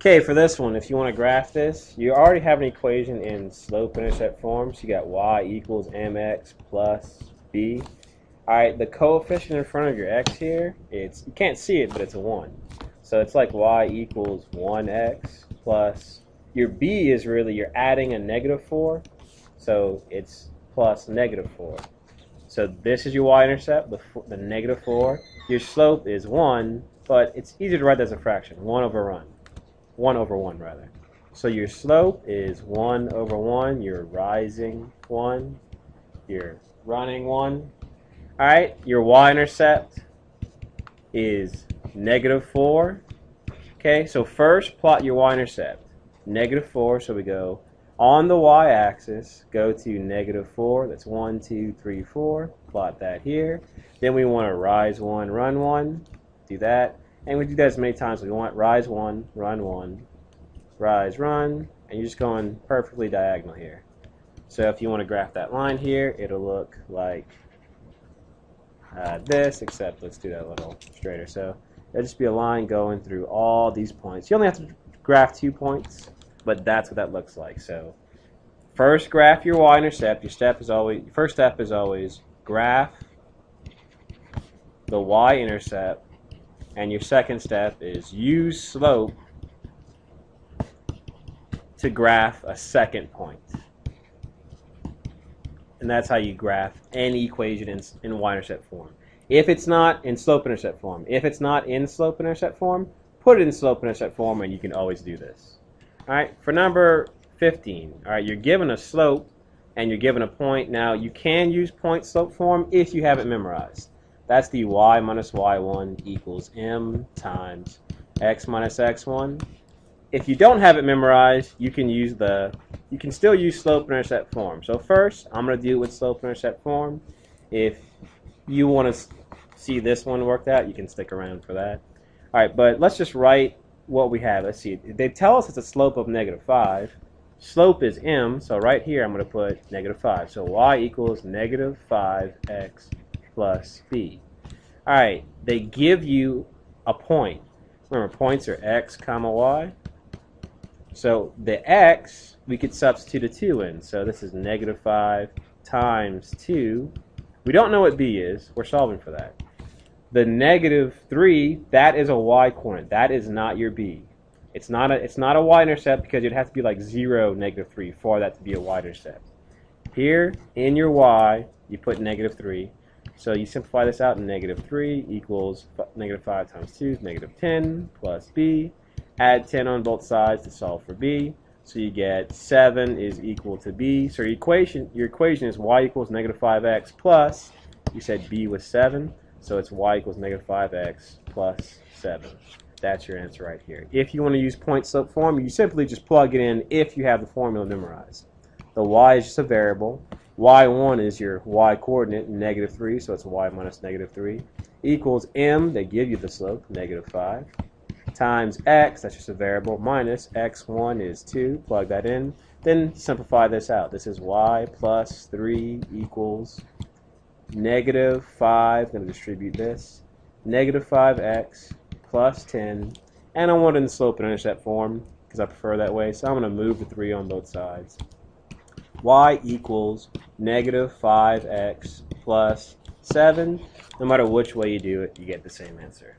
Okay, for this one, if you want to graph this, you already have an equation in slope-intercept form. So you got y equals mx plus b. All right, the coefficient in front of your x here, it's you can't see it, but it's a 1. So it's like y equals 1x plus, your b is really, you're adding a negative 4, so it's plus negative 4. So this is your y-intercept, the, the negative 4. Your slope is 1, but it's easier to write that as a fraction, 1 over run. 1 over 1 rather. So your slope is 1 over 1, you're rising 1, you're running 1. Alright, your y-intercept is negative 4. Okay, so first plot your y-intercept. Negative 4, so we go on the y-axis, go to negative 4. That's 1, 2, 3, 4. Plot that here. Then we want to rise 1, run 1. Do that. And we do that as many times as we want. Rise one, run one, rise, run, and you're just going perfectly diagonal here. So if you want to graph that line here, it'll look like uh, this, except let's do that a little straighter. So it'll just be a line going through all these points. You only have to graph two points, but that's what that looks like. So first graph your y-intercept. Your step is always first step is always graph the y-intercept and your second step is use slope to graph a second point. And that's how you graph any equation in, in y-intercept form. If it's not in slope-intercept form, if it's not in slope-intercept form, put it in slope-intercept form and you can always do this. All right, for number 15, all right, you're given a slope and you're given a point. Now, you can use point slope form if you have it memorized. That's the y minus y1 equals m times x minus x1. If you don't have it memorized, you can use the, you can still use slope-intercept form. So first, I'm going to deal with slope-intercept form. If you want to see this one worked out, you can stick around for that. All right, but let's just write what we have. Let's see. They tell us it's a slope of negative 5. Slope is m, so right here I'm going to put negative 5. So y equals negative 5x plus b. All right, they give you a point. Remember, points are x comma y. So the x, we could substitute a 2 in. So this is negative 5 times 2. We don't know what b is. We're solving for that. The negative 3, that is a y-coordinate. That is not your b. It's not a it's not a y-intercept because it'd have to be like 0, negative 3 for that to be a y-intercept. Here, in your y, you put negative 3. So you simplify this out, negative 3 equals negative 5 times 2 is negative 10 plus b. Add 10 on both sides to solve for b. So you get 7 is equal to b. So your equation, your equation is y equals negative 5x plus, you said b was 7, so it's y equals negative 5x plus 7. That's your answer right here. If you want to use point slope form, you simply just plug it in if you have the formula memorized. The y is just a variable y1 is your y coordinate, negative 3, so it's y minus negative 3, equals m, they give you the slope, negative 5, times x, that's just a variable, minus x1 is 2, plug that in, then simplify this out. This is y plus 3 equals negative 5, I'm going to distribute this, negative 5x plus 10, and I want it in slope and intercept form because I prefer that way, so I'm going to move the 3 on both sides y equals negative 5x plus 7. No matter which way you do it, you get the same answer.